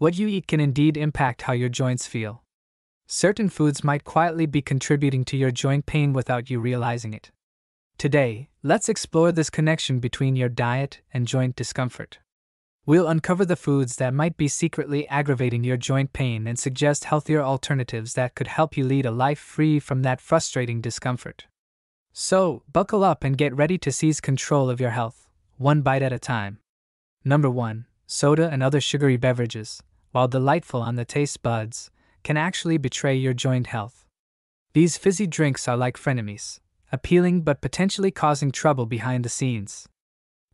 What you eat can indeed impact how your joints feel. Certain foods might quietly be contributing to your joint pain without you realizing it. Today, let's explore this connection between your diet and joint discomfort. We'll uncover the foods that might be secretly aggravating your joint pain and suggest healthier alternatives that could help you lead a life free from that frustrating discomfort. So, buckle up and get ready to seize control of your health, one bite at a time. Number 1 Soda and other sugary beverages, while delightful on the taste buds, can actually betray your joint health. These fizzy drinks are like frenemies, appealing but potentially causing trouble behind the scenes.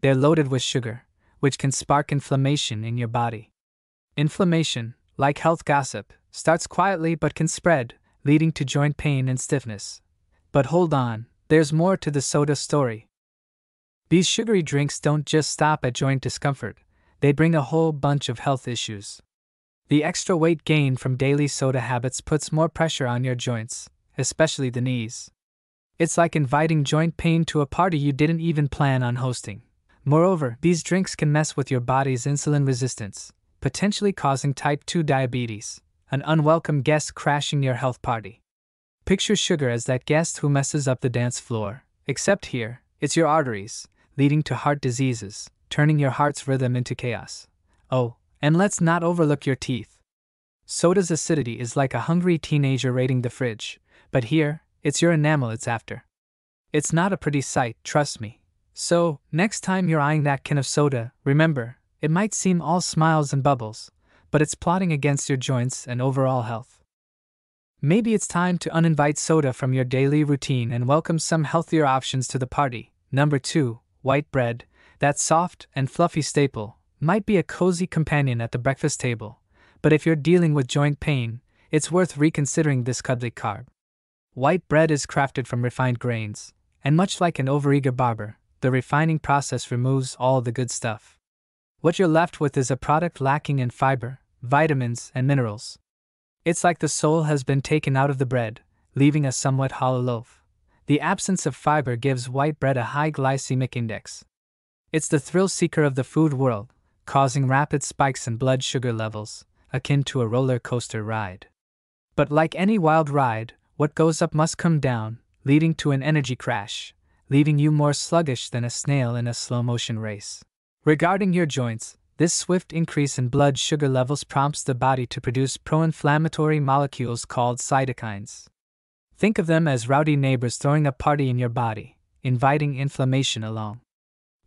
They're loaded with sugar, which can spark inflammation in your body. Inflammation, like health gossip, starts quietly but can spread, leading to joint pain and stiffness. But hold on, there's more to the soda story. These sugary drinks don't just stop at joint discomfort, they bring a whole bunch of health issues. The extra weight gained from daily soda habits puts more pressure on your joints, especially the knees. It's like inviting joint pain to a party you didn't even plan on hosting. Moreover, these drinks can mess with your body's insulin resistance, potentially causing type 2 diabetes, an unwelcome guest crashing your health party. Picture sugar as that guest who messes up the dance floor, except here, it's your arteries, leading to heart diseases, turning your heart's rhythm into chaos. Oh, and let's not overlook your teeth. Soda's acidity is like a hungry teenager raiding the fridge, but here, it's your enamel it's after. It's not a pretty sight, trust me. So, next time you're eyeing that can of soda, remember, it might seem all smiles and bubbles, but it's plotting against your joints and overall health. Maybe it's time to uninvite soda from your daily routine and welcome some healthier options to the party. Number 2, white bread, that soft and fluffy staple, might be a cozy companion at the breakfast table, but if you're dealing with joint pain, it's worth reconsidering this cuddly carb. White bread is crafted from refined grains, and much like an overeager barber, the refining process removes all the good stuff. What you're left with is a product lacking in fiber, vitamins, and minerals. It's like the soul has been taken out of the bread, leaving a somewhat hollow loaf. The absence of fiber gives white bread a high glycemic index. It's the thrill seeker of the food world, causing rapid spikes in blood sugar levels, akin to a roller coaster ride. But like any wild ride, what goes up must come down, leading to an energy crash, leaving you more sluggish than a snail in a slow motion race. Regarding your joints, this swift increase in blood sugar levels prompts the body to produce pro inflammatory molecules called cytokines. Think of them as rowdy neighbors throwing a party in your body, inviting inflammation along.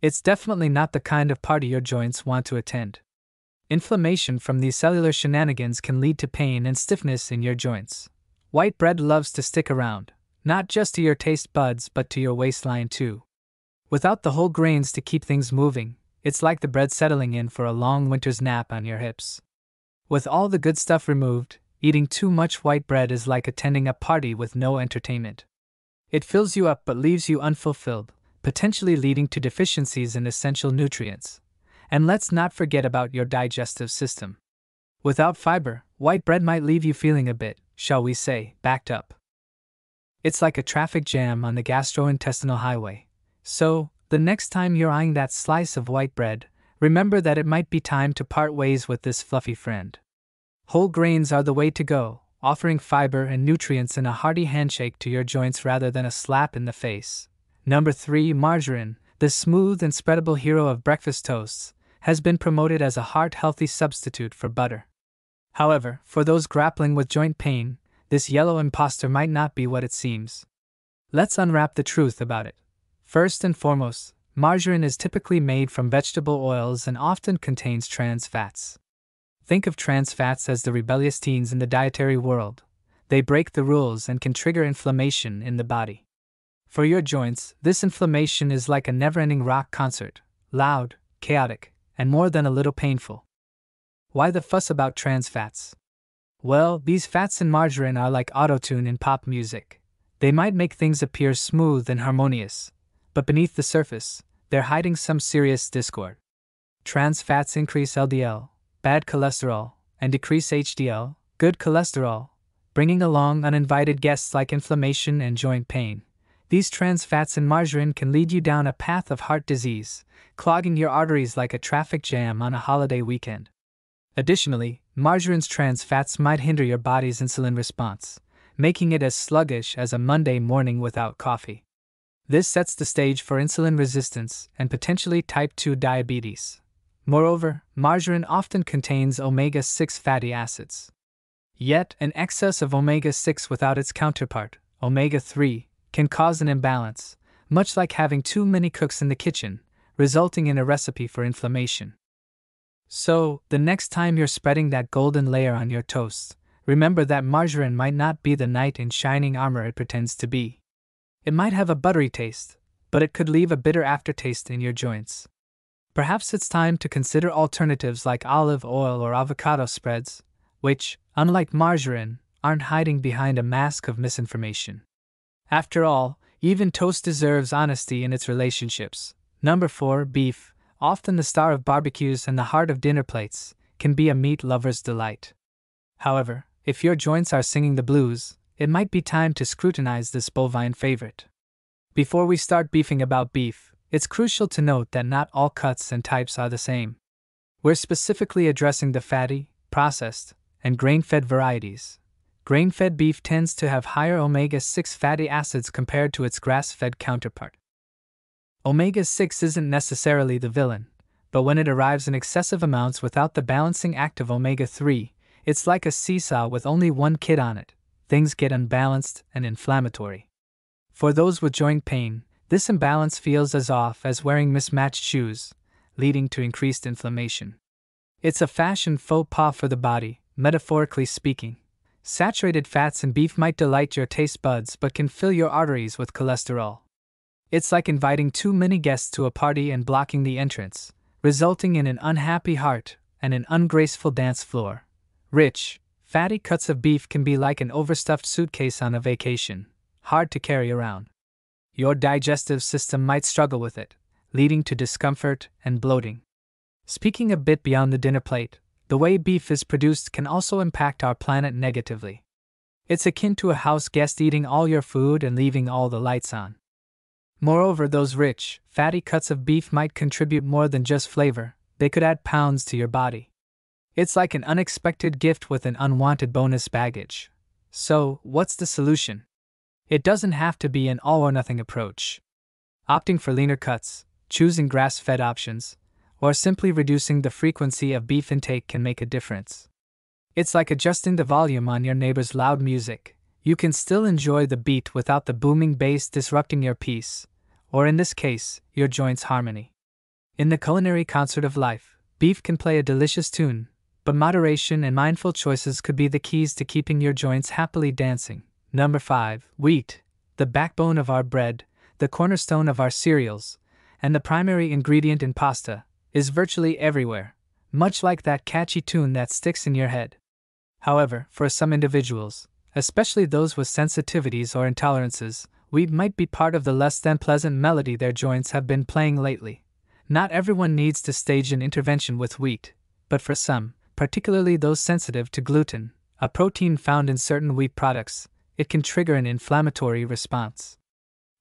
It's definitely not the kind of party your joints want to attend. Inflammation from these cellular shenanigans can lead to pain and stiffness in your joints. White bread loves to stick around, not just to your taste buds but to your waistline too. Without the whole grains to keep things moving, it's like the bread settling in for a long winter's nap on your hips. With all the good stuff removed, eating too much white bread is like attending a party with no entertainment. It fills you up but leaves you unfulfilled, potentially leading to deficiencies in essential nutrients. And let's not forget about your digestive system. Without fiber, white bread might leave you feeling a bit, shall we say, backed up. It's like a traffic jam on the gastrointestinal highway. So, the next time you're eyeing that slice of white bread, remember that it might be time to part ways with this fluffy friend. Whole grains are the way to go, offering fiber and nutrients in a hearty handshake to your joints rather than a slap in the face. Number 3 Margarine, the smooth and spreadable hero of breakfast toasts, has been promoted as a heart healthy substitute for butter. However, for those grappling with joint pain, this yellow impostor might not be what it seems. Let's unwrap the truth about it. First and foremost, margarine is typically made from vegetable oils and often contains trans fats. Think of trans fats as the rebellious teens in the dietary world. They break the rules and can trigger inflammation in the body. For your joints, this inflammation is like a never ending rock concert loud, chaotic, and more than a little painful. Why the fuss about trans fats? Well, these fats in margarine are like autotune in pop music. They might make things appear smooth and harmonious, but beneath the surface, they're hiding some serious discord. Trans fats increase LDL, bad cholesterol, and decrease HDL, good cholesterol, bringing along uninvited guests like inflammation and joint pain. These trans fats in margarine can lead you down a path of heart disease, clogging your arteries like a traffic jam on a holiday weekend. Additionally, margarine's trans fats might hinder your body's insulin response, making it as sluggish as a Monday morning without coffee. This sets the stage for insulin resistance and potentially type 2 diabetes. Moreover, margarine often contains omega 6 fatty acids. Yet, an excess of omega 6 without its counterpart, omega 3, can cause an imbalance, much like having too many cooks in the kitchen, resulting in a recipe for inflammation. So, the next time you're spreading that golden layer on your toast, remember that margarine might not be the knight in shining armor it pretends to be. It might have a buttery taste, but it could leave a bitter aftertaste in your joints. Perhaps it's time to consider alternatives like olive oil or avocado spreads, which, unlike margarine, aren't hiding behind a mask of misinformation. After all, even toast deserves honesty in its relationships. Number 4 Beef, often the star of barbecues and the heart of dinner plates, can be a meat lover's delight. However, if your joints are singing the blues, it might be time to scrutinize this bovine favorite. Before we start beefing about beef, it's crucial to note that not all cuts and types are the same. We're specifically addressing the fatty, processed, and grain fed varieties. Grain fed beef tends to have higher omega 6 fatty acids compared to its grass fed counterpart. Omega 6 isn't necessarily the villain, but when it arrives in excessive amounts without the balancing act of omega 3, it's like a seesaw with only one kid on it. Things get unbalanced and inflammatory. For those with joint pain, this imbalance feels as off as wearing mismatched shoes, leading to increased inflammation. It's a fashion faux pas for the body, metaphorically speaking. Saturated fats in beef might delight your taste buds but can fill your arteries with cholesterol. It's like inviting too many guests to a party and blocking the entrance, resulting in an unhappy heart and an ungraceful dance floor. Rich, fatty cuts of beef can be like an overstuffed suitcase on a vacation, hard to carry around. Your digestive system might struggle with it, leading to discomfort and bloating. Speaking a bit beyond the dinner plate, the way beef is produced can also impact our planet negatively. It's akin to a house guest eating all your food and leaving all the lights on. Moreover, those rich, fatty cuts of beef might contribute more than just flavor, they could add pounds to your body. It's like an unexpected gift with an unwanted bonus baggage. So, what's the solution? It doesn't have to be an all or nothing approach. Opting for leaner cuts, choosing grass fed options, or simply reducing the frequency of beef intake can make a difference. It's like adjusting the volume on your neighbor's loud music. You can still enjoy the beat without the booming bass disrupting your peace, or in this case, your joints' harmony. In the culinary concert of life, beef can play a delicious tune, but moderation and mindful choices could be the keys to keeping your joints happily dancing. Number 5. Wheat, the backbone of our bread, the cornerstone of our cereals, and the primary ingredient in pasta, is virtually everywhere, much like that catchy tune that sticks in your head. However, for some individuals, especially those with sensitivities or intolerances, wheat might be part of the less than pleasant melody their joints have been playing lately. Not everyone needs to stage an intervention with wheat, but for some, particularly those sensitive to gluten, a protein found in certain wheat products, it can trigger an inflammatory response.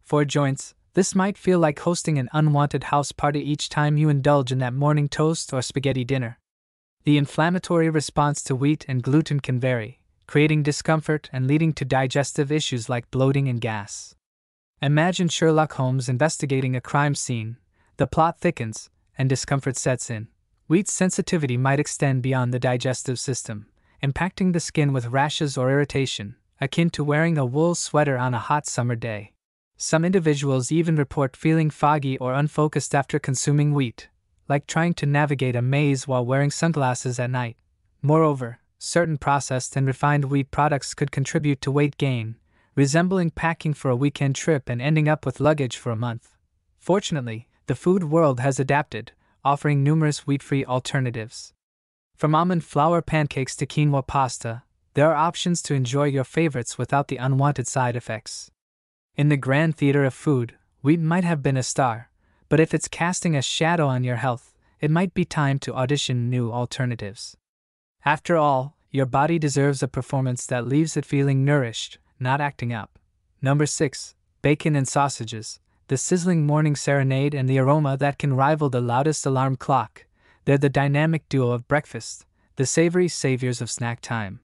For joints, this might feel like hosting an unwanted house party each time you indulge in that morning toast or spaghetti dinner. The inflammatory response to wheat and gluten can vary, creating discomfort and leading to digestive issues like bloating and gas. Imagine Sherlock Holmes investigating a crime scene. The plot thickens, and discomfort sets in. Wheat sensitivity might extend beyond the digestive system, impacting the skin with rashes or irritation, akin to wearing a wool sweater on a hot summer day. Some individuals even report feeling foggy or unfocused after consuming wheat, like trying to navigate a maze while wearing sunglasses at night. Moreover, certain processed and refined wheat products could contribute to weight gain, resembling packing for a weekend trip and ending up with luggage for a month. Fortunately, the food world has adapted, offering numerous wheat free alternatives. From almond flour pancakes to quinoa pasta, there are options to enjoy your favorites without the unwanted side effects. In the grand theater of food, wheat might have been a star, but if it's casting a shadow on your health, it might be time to audition new alternatives. After all, your body deserves a performance that leaves it feeling nourished, not acting up. Number 6. Bacon and sausages, the sizzling morning serenade and the aroma that can rival the loudest alarm clock. They're the dynamic duo of breakfast, the savory saviors of snack time.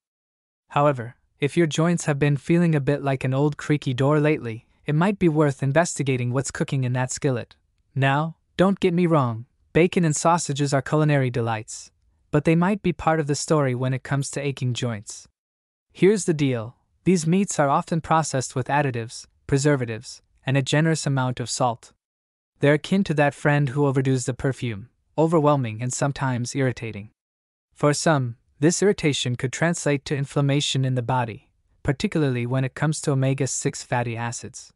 However, if your joints have been feeling a bit like an old creaky door lately, it might be worth investigating what's cooking in that skillet. Now, don't get me wrong, bacon and sausages are culinary delights, but they might be part of the story when it comes to aching joints. Here's the deal these meats are often processed with additives, preservatives, and a generous amount of salt. They're akin to that friend who overdoes the perfume, overwhelming and sometimes irritating. For some, this irritation could translate to inflammation in the body, particularly when it comes to omega 6 fatty acids.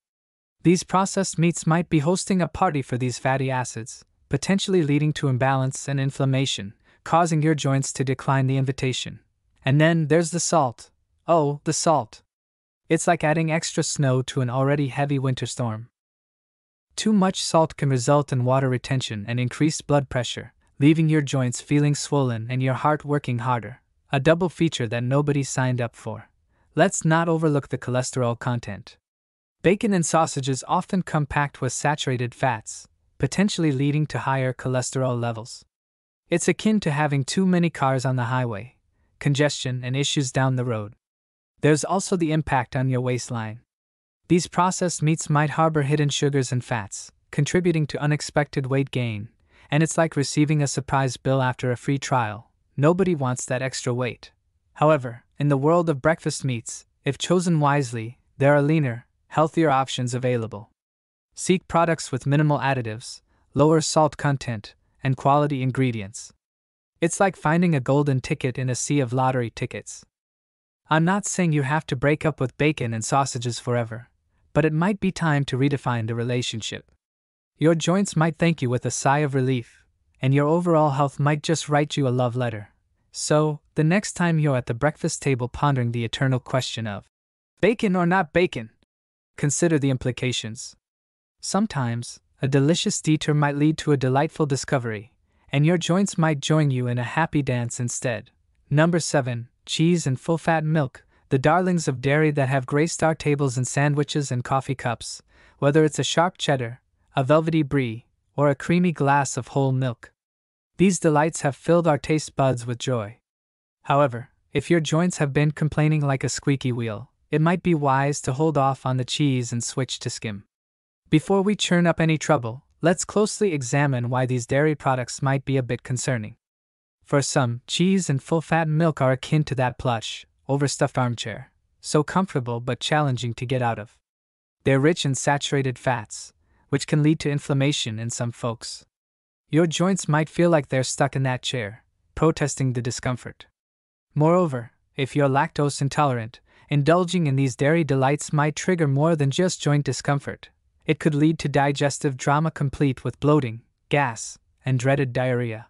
These processed meats might be hosting a party for these fatty acids, potentially leading to imbalance and inflammation, causing your joints to decline the invitation. And then there's the salt. Oh, the salt. It's like adding extra snow to an already heavy winter storm. Too much salt can result in water retention and increased blood pressure, leaving your joints feeling swollen and your heart working harder, a double feature that nobody signed up for. Let's not overlook the cholesterol content. Bacon and sausages often come packed with saturated fats, potentially leading to higher cholesterol levels. It's akin to having too many cars on the highway, congestion, and issues down the road. There's also the impact on your waistline. These processed meats might harbor hidden sugars and fats, contributing to unexpected weight gain and it's like receiving a surprise bill after a free trial. Nobody wants that extra weight. However, in the world of breakfast meats, if chosen wisely, there are leaner, healthier options available. Seek products with minimal additives, lower salt content, and quality ingredients. It's like finding a golden ticket in a sea of lottery tickets. I'm not saying you have to break up with bacon and sausages forever, but it might be time to redefine the relationship. Your joints might thank you with a sigh of relief, and your overall health might just write you a love letter. So, the next time you're at the breakfast table pondering the eternal question of bacon or not bacon, consider the implications. Sometimes, a delicious detour might lead to a delightful discovery, and your joints might join you in a happy dance instead. Number 7. Cheese and full fat milk, the darlings of dairy that have graced our tables and sandwiches and coffee cups, whether it's a sharp cheddar, a velvety brie, or a creamy glass of whole milk. These delights have filled our taste buds with joy. However, if your joints have been complaining like a squeaky wheel, it might be wise to hold off on the cheese and switch to skim. Before we churn up any trouble, let's closely examine why these dairy products might be a bit concerning. For some, cheese and full fat milk are akin to that plush, overstuffed armchair, so comfortable but challenging to get out of. They're rich in saturated fats, which can lead to inflammation in some folks. Your joints might feel like they're stuck in that chair, protesting the discomfort. Moreover, if you're lactose intolerant, indulging in these dairy delights might trigger more than just joint discomfort. It could lead to digestive drama complete with bloating, gas, and dreaded diarrhea.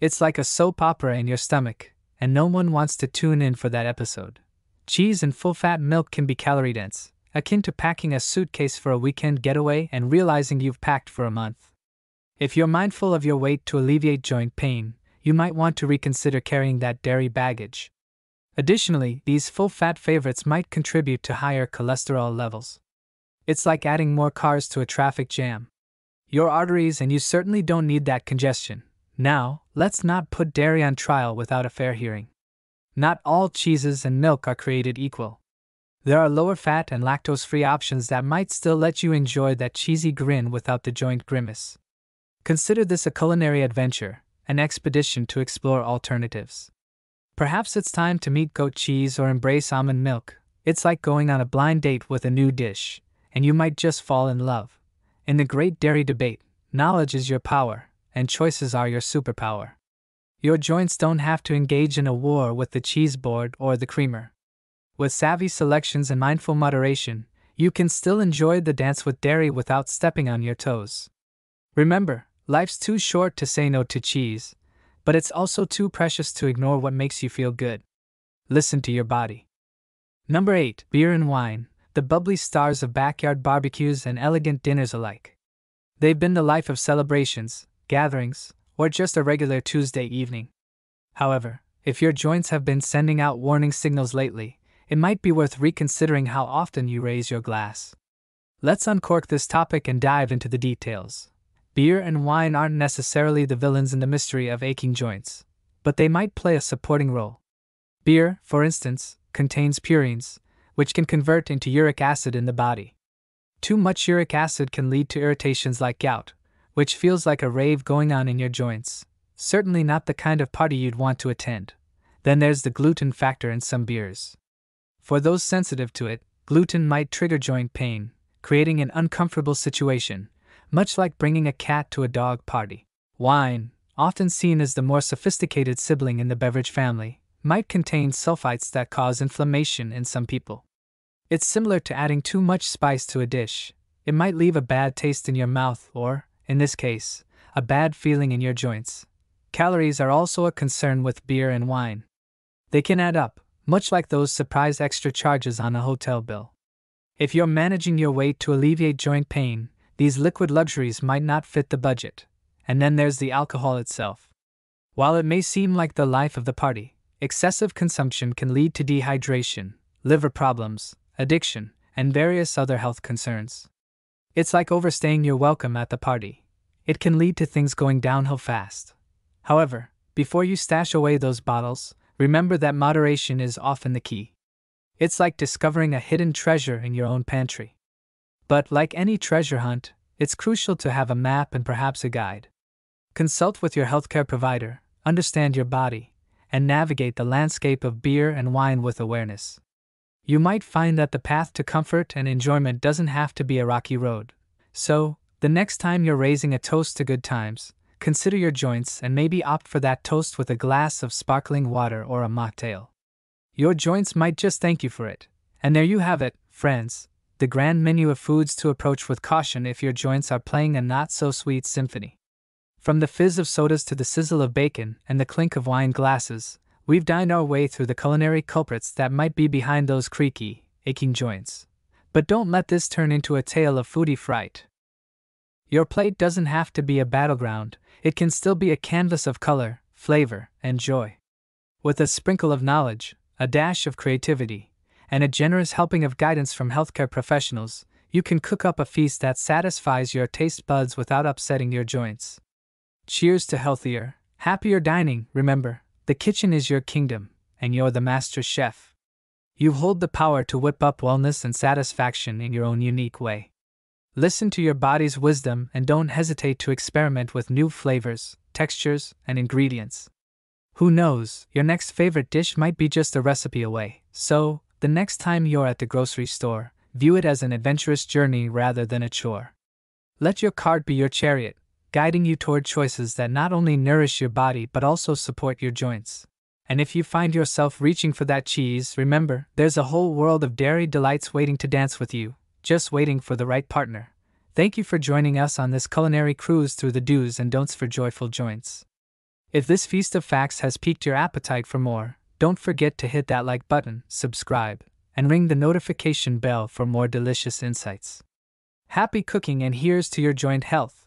It's like a soap opera in your stomach, and no one wants to tune in for that episode. Cheese and full fat milk can be calorie dense, akin to packing a suitcase for a weekend getaway and realizing you've packed for a month. If you're mindful of your weight to alleviate joint pain, you might want to reconsider carrying that dairy baggage. Additionally, these full fat favorites might contribute to higher cholesterol levels. It's like adding more cars to a traffic jam. Your arteries and you certainly don't need that congestion. Now, let's not put dairy on trial without a fair hearing. Not all cheeses and milk are created equal. There are lower fat and lactose free options that might still let you enjoy that cheesy grin without the joint grimace. Consider this a culinary adventure, an expedition to explore alternatives. Perhaps it's time to meet goat cheese or embrace almond milk. It's like going on a blind date with a new dish, and you might just fall in love. In the great dairy debate, knowledge is your power, and choices are your superpower. Your joints don't have to engage in a war with the cheese board or the creamer. With savvy selections and mindful moderation, you can still enjoy the dance with dairy without stepping on your toes. Remember, life's too short to say no to cheese, but it's also too precious to ignore what makes you feel good. Listen to your body. Number 8. Beer and wine, the bubbly stars of backyard barbecues and elegant dinners alike. They've been the life of celebrations, gatherings, or just a regular Tuesday evening. However, if your joints have been sending out warning signals lately, it might be worth reconsidering how often you raise your glass. Let's uncork this topic and dive into the details. Beer and wine aren't necessarily the villains in the mystery of aching joints. but they might play a supporting role. Beer, for instance, contains purines, which can convert into uric acid in the body. Too much uric acid can lead to irritations like gout, which feels like a rave going on in your joints. Certainly not the kind of party you'd want to attend. Then there's the gluten factor in some beers. For those sensitive to it, gluten might trigger joint pain, creating an uncomfortable situation, much like bringing a cat to a dog party. Wine, often seen as the more sophisticated sibling in the beverage family, might contain sulfites that cause inflammation in some people. It's similar to adding too much spice to a dish. It might leave a bad taste in your mouth or, in this case, a bad feeling in your joints. Calories are also a concern with beer and wine. They can add up, much like those surprise extra charges on a hotel bill. If you're managing your weight to alleviate joint pain, these liquid luxuries might not fit the budget. And then there's the alcohol itself. While it may seem like the life of the party, excessive consumption can lead to dehydration, liver problems, addiction, and various other health concerns. It's like overstaying your welcome at the party. It can lead to things going downhill fast. However, before you stash away those bottles, remember that moderation is often the key. It's like discovering a hidden treasure in your own pantry. But like any treasure hunt, it's crucial to have a map and perhaps a guide. Consult with your healthcare provider, understand your body, and navigate the landscape of beer and wine with awareness you might find that the path to comfort and enjoyment doesn't have to be a rocky road. So, the next time you're raising a toast to good times, consider your joints and maybe opt for that toast with a glass of sparkling water or a mocktail. Your joints might just thank you for it. And there you have it, friends the grand menu of foods to approach with caution if your joints are playing a not so sweet symphony. From the fizz of sodas to the sizzle of bacon and the clink of wine glasses, We've dined our way through the culinary culprits that might be behind those creaky, aching joints. But don't let this turn into a tale of foodie fright. Your plate doesn't have to be a battleground, it can still be a canvas of color, flavor, and joy. With a sprinkle of knowledge, a dash of creativity, and a generous helping of guidance from healthcare professionals, you can cook up a feast that satisfies your taste buds without upsetting your joints. Cheers to healthier, happier dining, remember. The kitchen is your kingdom, and you're the master chef. You hold the power to whip up wellness and satisfaction in your own unique way. Listen to your body's wisdom and don't hesitate to experiment with new flavors, textures, and ingredients. Who knows, your next favorite dish might be just a recipe away, so, the next time you're at the grocery store, view it as an adventurous journey rather than a chore. Let your cart be your chariot, guiding you toward choices that not only nourish your body but also support your joints. And if you find yourself reaching for that cheese, remember, there's a whole world of dairy delights waiting to dance with you, just waiting for the right partner. Thank you for joining us on this culinary cruise through the do's and don'ts for joyful joints. If this feast of facts has piqued your appetite for more, don't forget to hit that like button, subscribe, and ring the notification bell for more delicious insights. Happy cooking and here's to your joint health.